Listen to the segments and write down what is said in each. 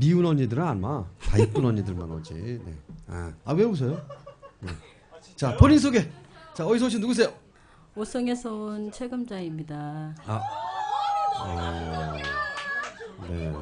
미운 언니들은 안 와. 다 이쁜 언니들만 오지. 네. 아, 아, 왜 웃어요? 네. 자, 본인 소개. 자, 어디서 오신 누구세요? 오성에서 온 최금자입니다. 아, 어, 네.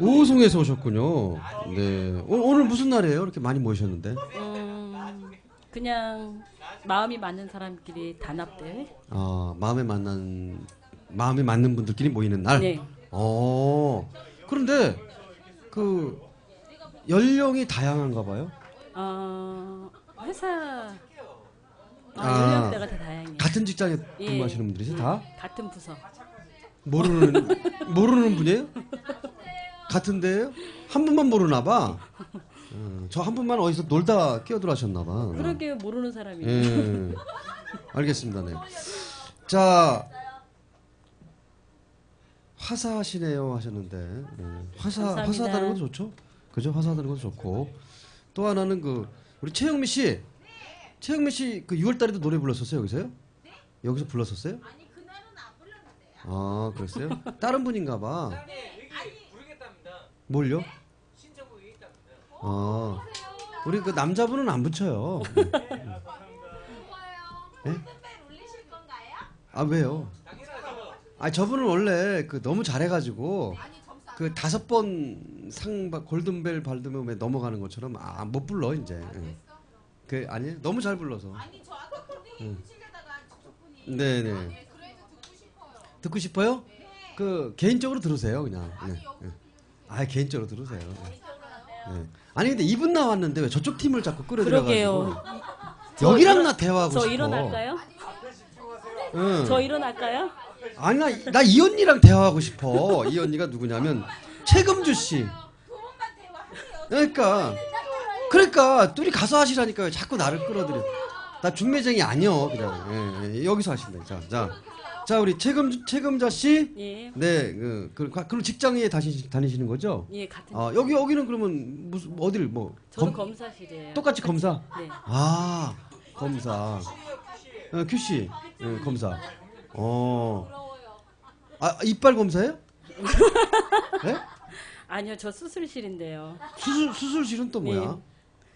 오송에서 오셨군요. 네. 오, 오늘 무슨 날이에요? 이렇게 많이 모이셨는데? 음, 그냥 마음이 맞는 사람끼리 단합 대회? 아, 마음에 만난 마음에 맞는 분들끼리 모이는 날. 네. 어. 그런데 그 연령이 다양한가 봐요. 어, 회사 아, 아, 연령대가 다 다양해요. 같은 직장에 예. 근무하시는 분들이세요, 다? 같은 부서. 모르는 모르는 분이에요? 같은데요? 한 분만 모르나 봐. 어, 저한 분만 어디서 놀다 끼어들어하셨나 봐. 그러게 모르는 사람이. 예. 알겠습니다. 네. 자, 화사하시네요 하셨는데 예. 화사 감사합니다. 화사하다는 것도 좋죠. 그죠? 화사하다는 것도 좋고 또 하나는 그 우리 최영미 씨, 최영미 씨 그 6월달에도 노래 불렀었어요 여기서요? 여기서 불렀었어요? 아니 그날은 안 불렀는데요. 아 그랬어요? 다른 분인가봐. 뭘요? 아 우리 그 남자분은 안 붙여요. 네? 아 왜요? 아 저분은 원래 그 너무 잘해가지고 그 다섯 번 상 골든벨 받으면 왜 넘어가는 것처럼 아 못 불러 이제. 예. 그 아니 너무 잘 불러서. 아니 저 아까 네네. 네, 그래도 듣고 싶어요. 듣고 싶어요? 그 개인적으로 들으세요 그냥. 네. 네. 아 개인적으로 들으세요. 네. 네. 아니 근데 이분 나왔는데 왜 저쪽 팀을 자꾸 끌어들여가지고 그러게요. 저 여기랑 나 대화하고 저 싶어. 일어날까요? 응. 저 일어날까요? 아니 나이 언니랑 대화하고 싶어. 이 언니가 누구냐면 최금주 씨. 그러니까 그러니까 둘이 가서 하시라니까요. 자꾸 나를 끌어들여. 나 중매쟁이 아니여 그냥 예, 예, 여기서 하신다. 자, 자, 자 우리 최금 최금자 씨. 예. 네, 그, 그 그럼 직장에 다시 다니시는 거죠? 예, 같은. 아 여기 여기는 그러면 무슨 어디를 뭐 저도 검- 검사실이에요. 똑같이 검사? 네. 아 검사. 어, QC 예, 검사. 어. 아 이빨 검사예요? 예? 아니요, 저 수술실인데요. 수술 수술실은 또 뭐야? 네.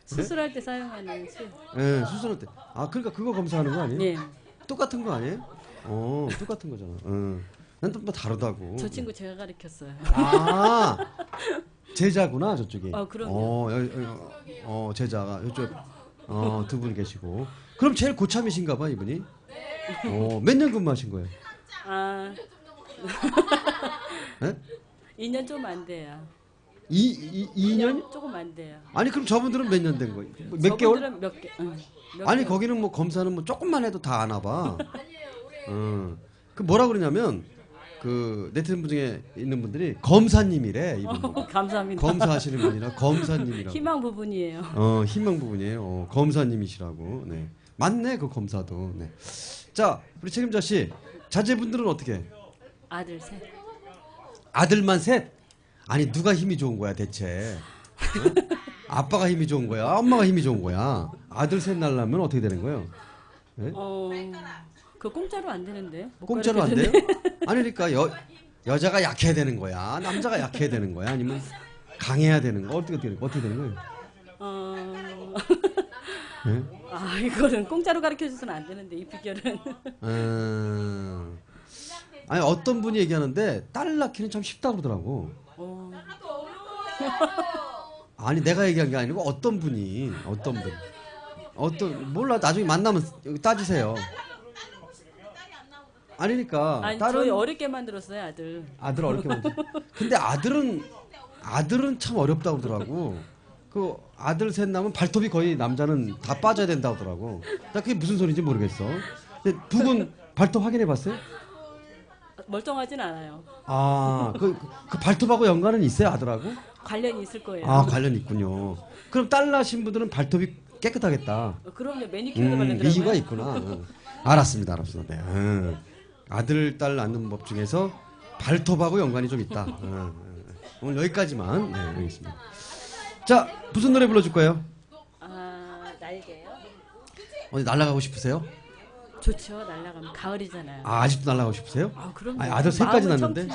수술할 때 사용하는 실. 예, 수술할 때. 아, 그러니까 그거 검사하는 거 아니에요? 예. 똑같은 거 아니에요? 어, 똑같은 거잖아. 어. 난또 뭐 다르다고. 저 친구 제가 가르쳤어요. 아, 제자구나 저쪽이. 어, 그럼요. 어, 여, 여, 어, 제자가 이쪽 어, 두 분 계시고. 그럼 제일 고참이신가 봐 이분이. 어, 몇년 근무하신 거예요? 아, 예? 2년 좀 안 돼요. 이, 이, 2년? 조금 안 돼요. 아니 그럼 저분들은 몇 년 된 거예요? 몇 개월? 저분들은 몇 개? 응. 몇 아니 개월. 거기는 뭐 검사는 뭐 조금만 해도 다 아나 봐. 어. 그 뭐라 그러냐면 그 네티즌 중에 있는 분들이 검사님이래 이분. 어, 감사합니다. 검사하시는 분이라 검사님이라고. 희망 부분이에요. 어 희망 부분이에요. 어, 검사님이시라고. 네. 맞네 그 검사도. 네. 자 우리 책임자 씨 자제분들은 어떻게? 아들 셋. 아들만 셋? 아니 누가 힘이 좋은 거야 대체? 어? 아빠가 힘이 좋은 거야? 엄마가 힘이 좋은 거야? 아들 셋 날라면 어떻게 되는 거예요? 네? 어, 그 공짜로 안 되는데. 못 공짜로 안 돼요? 아니 그러니까 여 여자가 약해야 되는 거야, 남자가 약해야 되는 거야, 아니면 강해야 되는 거 어떻게 되는 어떻게 되는 거예요? 어, 네? 아 이거는 공짜로 가르쳐 줘서는 안 되는데 이 비결은. 음, 아니 어떤 분이 얘기하는데 딸 낳기는 참 쉽다 그러더라고. 어, 아니 내가 얘기한 게 아니고 어떤 분이 어떤 분 어떤 몰라 나중에 만나면 따지세요. 아니니까 아니 딸은 저희 어렵게 만들었어요 아들. 아들 어렵게 만들. 근데 아들은 아들은 참 어렵다고 그러더라고. 그 아들 셋 낳으면 발톱이 거의 남자는 다 빠져야 된다고 하더라고. 나 그게 무슨 소리인지 모르겠어. 근데 두분 발톱 확인해 봤어요? 멀쩡하진 않아요. 아, 그, 그 발톱하고 연관은 있어요, 아들하고? 관련이 있을 거예요. 아, 관련 있군요. 그럼 딸 낳으신 분들은 발톱이 깨끗하겠다. 어, 그럼요 매니큐어도 음, 바르더라고요. 이유가 있구나. 어. 알았습니다, 알았습니다. 네. 음. 아들, 딸 낳는 법 중에서 발톱하고 연관이 좀 있다. 어, 어. 오늘 여기까지만 네, 알겠습니다. 자, 무슨 노래 불러줄 거예요? 아 날개요? 어디 날아가고 싶으세요? 좋죠. 날라가면 가을이잖아요. 아, 아직도 날아가고 싶으세요? 아, 그럼 아니, 아들 셋까지 낳는데?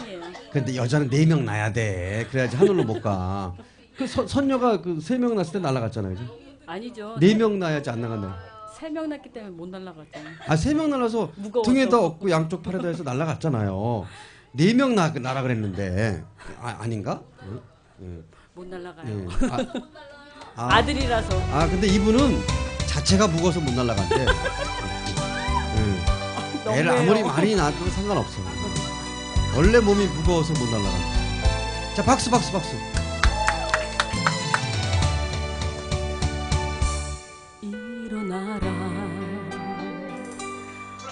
근데 여자는 네 명 낳아야 돼. 그래야지 하늘로 못 가. 그 선, 선녀가 그 세 명 낳았을 때 날아갔잖아요. 그죠? 아니죠. 네 명 낳아야지 안 나간다. 세명 낳기 때문에 못 날라갔잖아요. 아, 세 명 날아서 무거워서. 등에다 업고 양쪽 팔에다 해서 날아갔잖아요. 네 명 낳, 날아 그랬는데. 아, 아닌가? 응? 응. 못 날라가요. 예. 아, 아, 아 들이라서 아, 근데 이분은 자체가 무거워서 못 날아간대. 응. 애를. 아무리 많이 낳아도 상관없어. 원래 몸이 무거워서 못 날아가. 자, 박수, 박수, 박수. 일어나라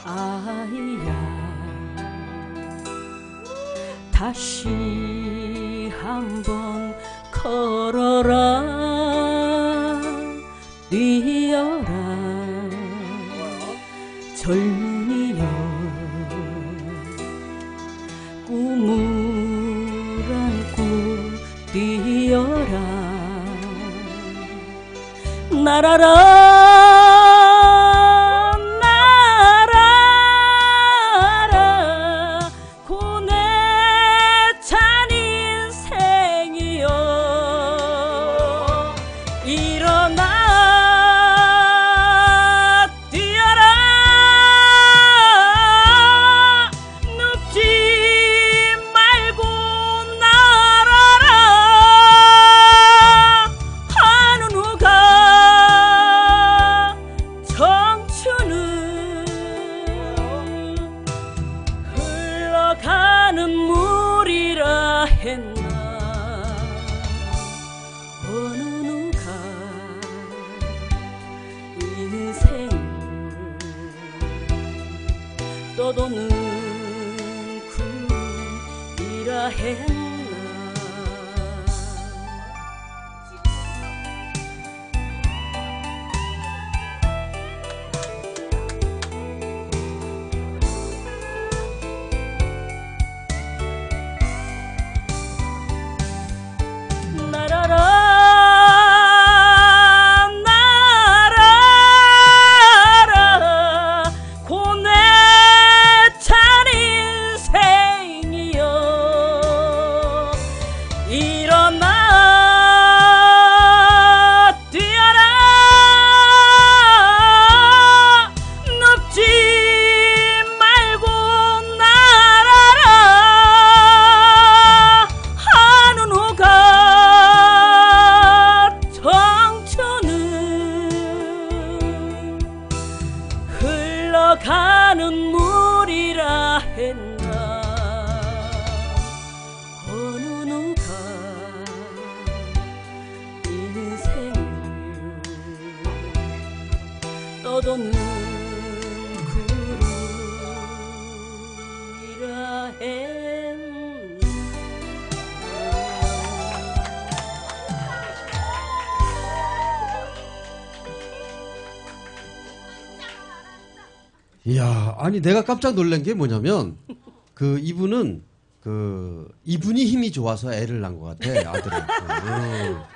아이야 다시 sorrow. 했나 이야, 아니 내가 깜짝 놀란 게 뭐냐면 그 이분은 그 이분이 힘이 좋아서 애를 낳은 것 같아 아들을. 어.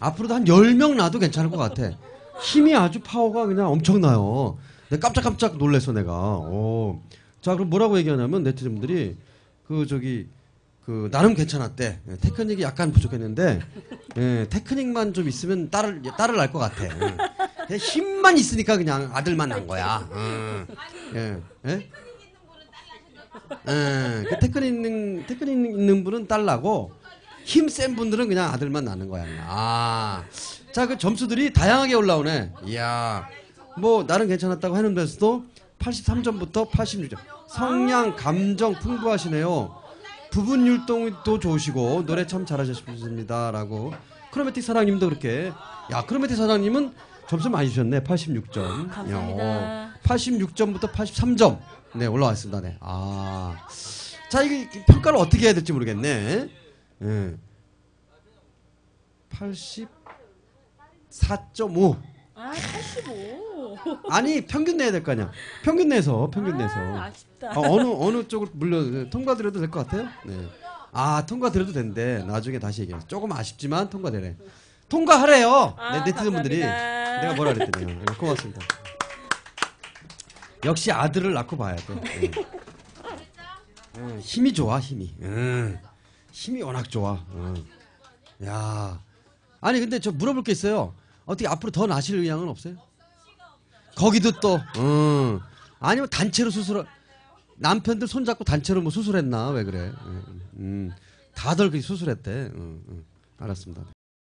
앞으로도 한 10명 낳아도 괜찮을 것 같아. 힘이 아주 파워가 그냥 엄청나요. 내가 깜짝깜짝 놀래서 내가. 어. 자 그럼 뭐라고 얘기하냐면 네티즌분들이 그 저기 그 나름 괜찮았대. 예, 테크닉이 약간 부족했는데 예, 테크닉만 좀 있으면 딸을 딸을 낳을 것 같아. 예. 그냥 힘만 있으니까 그냥 아들만 낳은 거야. 어. 예. 예? 예, 그 테크닉 있는 테크닉 있는 분은 딸 나고 힘 센 분들은 그냥 아들만 낳는 거야. 아, 자 그 점수들이 다양하게 올라오네. 이야, 뭐 나름 괜찮았다고 하는데서도 83점부터 86점. 성량, 감정 풍부하시네요. 부분 율동도 좋으시고 노래 참 잘하셨습니다 라고. 크로매틱 사장님도 그렇게. 야, 크로매틱 사장님은 점수 많이 주셨네. 86점. 감사합니다. 86점부터 83점. 네, 올라왔습니다. 네. 아. 자, 이게 평가를 어떻게 해야 될지 모르겠네. 예. 84.5. 아 85. 아니, 평균 내야 될 거 아니야. 평균 내서, 평균 내서. 아, 아쉽다. 어, 어느, 어느 쪽으로 물려, 통과드려도 될 것 같아요? 네. 아, 통과드려도 된대. 나중에 다시 얘기해. 조금 아쉽지만 통과되래. 통과하래요. 아, 네, 네티즌 분들이. 감사합니다. 내가 뭐라 그랬더니요. 네, 고맙습니다. 역시 아들을 낳고 봐야 돼. 예. 예, 힘이 좋아 힘이. 예. 힘이 워낙 좋아. 예. 야, 아니 근데 저 물어볼 게 있어요. 어떻게 앞으로 더 나실 의향은 없어요? 거기도 또, 음. 아니면 단체로 수술, 남편들 손잡고 단체로 뭐 수술했나? 왜 그래? 음, 음. 다들 그 수술했대. 음, 음. 알았습니다.